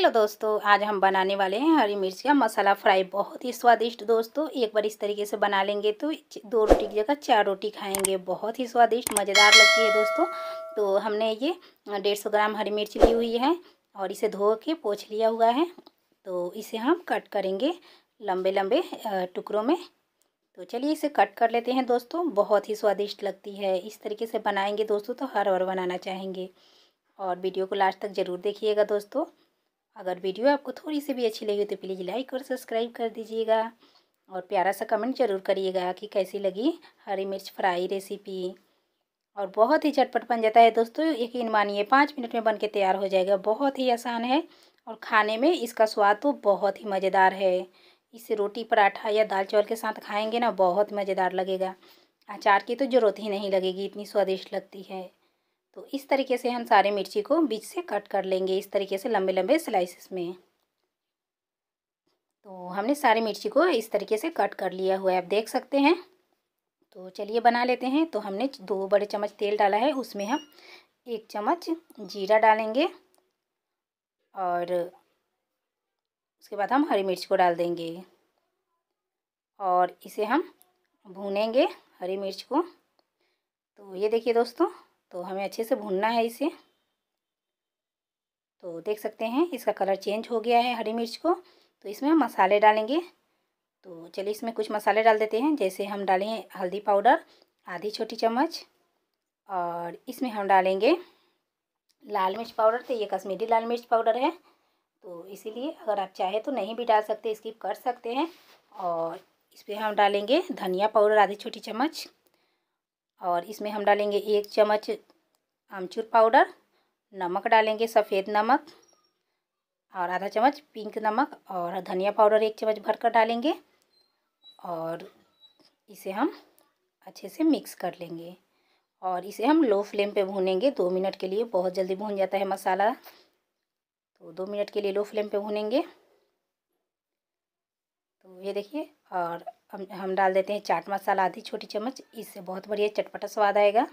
Hello दोस्तों, आज हम बनाने वाले हैं हरी मिर्च का मसाला फ्राई। बहुत ही स्वादिष्ट दोस्तों, एक बार इस तरीके से बना लेंगे तो दो रोटी की जगह चार रोटी खाएँगे। बहुत ही स्वादिष्ट, मज़ेदार लगती है दोस्तों। तो हमने ये डेढ़ सौ ग्राम हरी मिर्च ली हुई है और इसे धो के पोछ लिया हुआ है। तो इसे हम कट करेंगे लंबे लंबे टुकड़ों में। तो चलिए इसे कट कर लेते हैं दोस्तों। बहुत ही स्वादिष्ट लगती है। इस तरीके से बनाएँगे दोस्तों तो हर और बनाना चाहेंगे। और वीडियो को लास्ट तक ज़रूर देखिएगा दोस्तों। अगर वीडियो आपको थोड़ी सी भी अच्छी लगी तो प्लीज़ लाइक और सब्सक्राइब कर दीजिएगा। और प्यारा सा कमेंट ज़रूर करिएगा कि कैसी लगी हरी मिर्च फ्राई रेसिपी। और बहुत ही झटपट बन जाता है दोस्तों, यकीन मानिए पाँच मिनट में बन के तैयार हो जाएगा। बहुत ही आसान है और खाने में इसका स्वाद तो बहुत ही मज़ेदार है। इसे रोटी पराठा या दाल चावल के साथ खाएँगे ना, बहुत मज़ेदार लगेगा। अचार की तो ज़रूरत ही नहीं लगेगी, इतनी स्वादिष्ट लगती है। तो इस तरीके से हम सारे मिर्ची को बीच से कट कर लेंगे, इस तरीके से लंबे लंबे स्लाइसिस में। तो हमने सारी मिर्ची को इस तरीके से कट कर लिया हुआ है, आप देख सकते हैं। तो चलिए बना लेते हैं। तो हमने दो बड़े चम्मच तेल डाला है, उसमें हम एक चम्मच जीरा डालेंगे और उसके बाद हम हरी मिर्च को डाल देंगे। और इसे हम भूनेंगे हरी मिर्च को। तो ये देखिए दोस्तों तो हमें अच्छे से भूनना है इसे। तो देख सकते हैं, इसका कलर चेंज हो गया है हरी मिर्च को। तो इसमें हम मसाले डालेंगे। तो चलिए इसमें कुछ मसाले डाल देते हैं, जैसे हम डालें हल्दी पाउडर, आधी छोटी चम्मच, और इसमें हम डालेंगे लाल मिर्च पाउडर। तो ये कश्मीरी लाल मिर्च पाउडर है। तो इसीलिए अगर आप चाहें तो नहीं भी डाल सकते, स्किप कर सकते हैं। और इस पर हम डालेंगे धनिया पाउडर, आधी छोटी चम्मच। और इसमें हम डालेंगे एक चम्मच आमचूर पाउडर, नमक डालेंगे सफ़ेद नमक और आधा चम्मच पिंक नमक और धनिया पाउडर एक चम्मच भरकर डालेंगे और इसे हम अच्छे से मिक्स कर लेंगे और इसे हम लो फ्लेम पे भूनेंगे। दो मिनट के लिए बहुत जल्दी भून जाता है मसाला। तो दो मिनट के लिए लो फ्लेम पे भूनेंगे। तो ये देखिए, और हम हम डाल देते हैं चाट मसाला आधी छोटी चम्मच, इससे बहुत बढ़िया चटपटा स्वाद आएगा।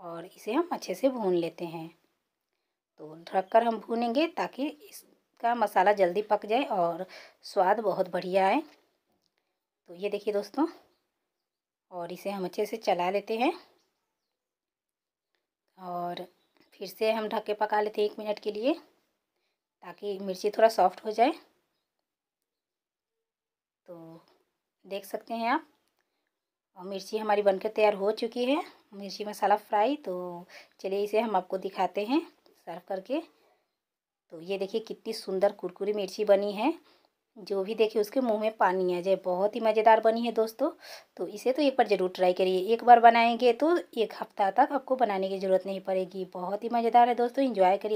और इसे हम अच्छे से भून लेते हैं। तो ढक कर हम भूनेंगे ताकि इसका मसाला जल्दी पक जाए और स्वाद बहुत बढ़िया आए। तो ये देखिए दोस्तों, और इसे हम अच्छे से चला लेते हैं। और फिर से हम ढक के पका लेते हैं एक मिनट के लिए, ताकि मिर्ची थोड़ा सॉफ्ट हो जाए। तो देख सकते हैं आप। और मिर्ची हमारी बनकर तैयार हो चुकी है। मिर्ची मसाला फ्राई तो चलिए इसे हम आपको दिखाते हैं सर्व करके। तो ये देखिए कितनी सुंदर कुरकुरी मिर्ची बनी है। जो भी देखे उसके मुँह में पानी आ जाए। बहुत ही मज़ेदार बनी है दोस्तों। तो इसे तो एक बार ज़रूर ट्राई करिए। एक बार बनाएँगे तो एक हफ़्ता तक आपको बनाने की ज़रूरत नहीं पड़ेगी। बहुत ही मज़ेदार है दोस्तों। इंजॉय करिए।